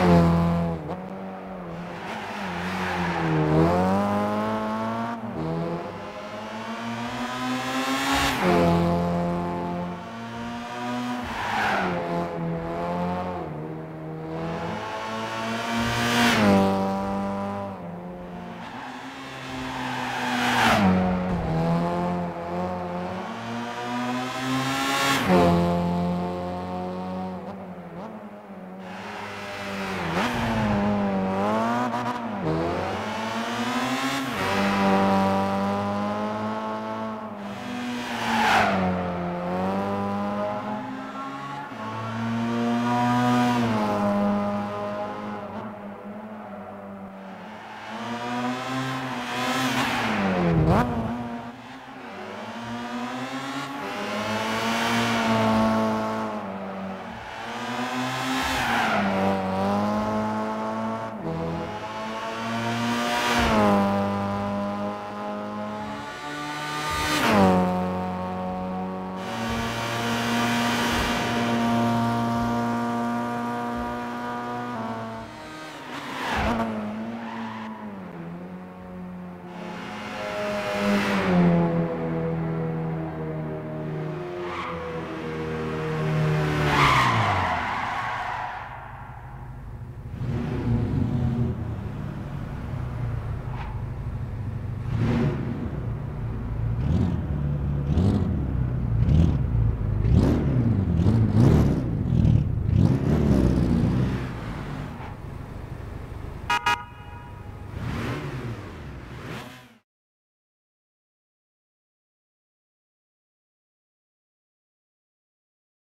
Oh. Wow.